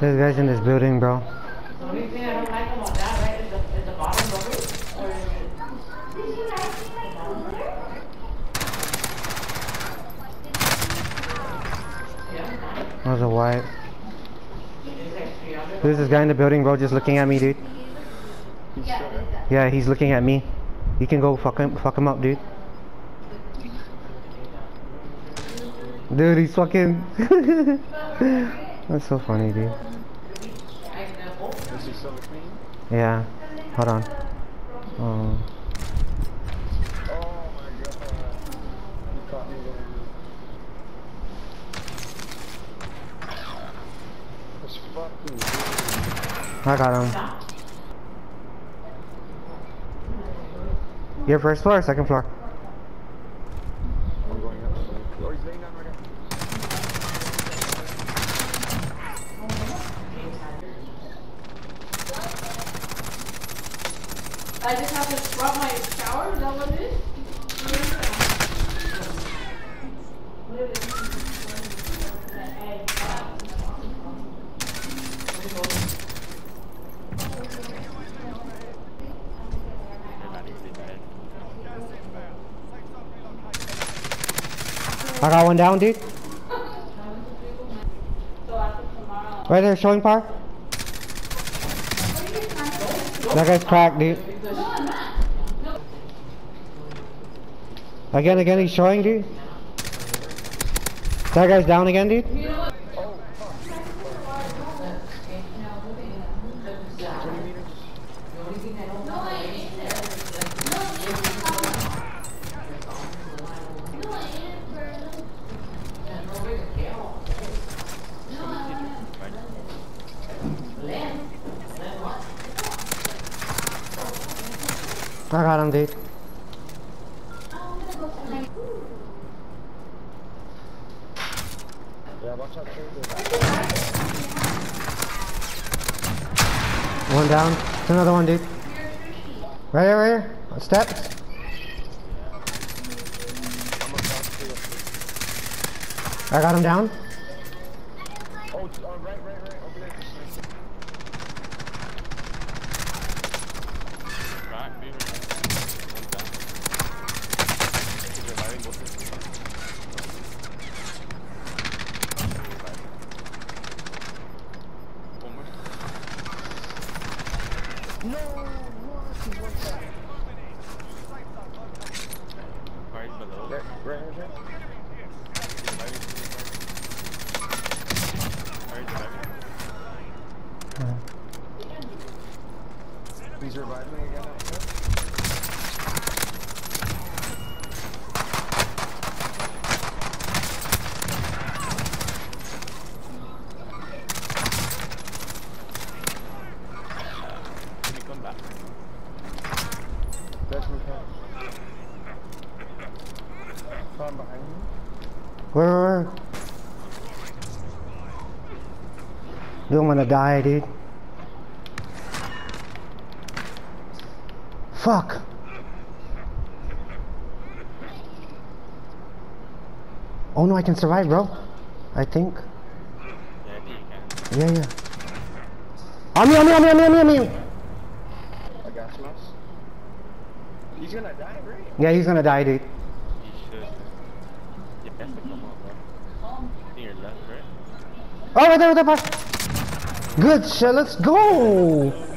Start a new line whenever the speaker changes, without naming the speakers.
There's guys in this building, bro.
That
a white. There's this guy in the building, bro, just looking at me, dude. Yeah, he's looking at me. You can go fuck him, fuck him up, dude. Dude, he's fucking. That's so funny, dude. Yeah. Hold on. Oh. I got him. Your first floor or second floor?
I'm going up. Oh, he's laying down right now.
I just have to scrub my shower, is that what it is?
I got one down, dude. Right there, showing par. That guy's cracked, dude. Again, again, he's showing, dude. That guy's down again, dude. I got him, dude. One down. There's another one, dude. Right here, right here. Steps. I got him down.
Oh, uh, right, right, No!
Is below.
Right, right, right, right.
Reviving. Fire is reviving.
Again out there.
Can you come back?
That's me, Cat. Found behind me.
Where, where? Dude, I'm gonna die, dude. Fuck. Oh no, I can survive, bro. I think.
Yeah, I think you can.
Yeah, yeah. On me, on me, on me, on me, on me, on me.
I got else. He's gonna die, right?
Yeah, he's gonna die, dude.
You should. You have to come up, bro. I think you're left, right?
Oh, right there, right there. Good shit, let's go.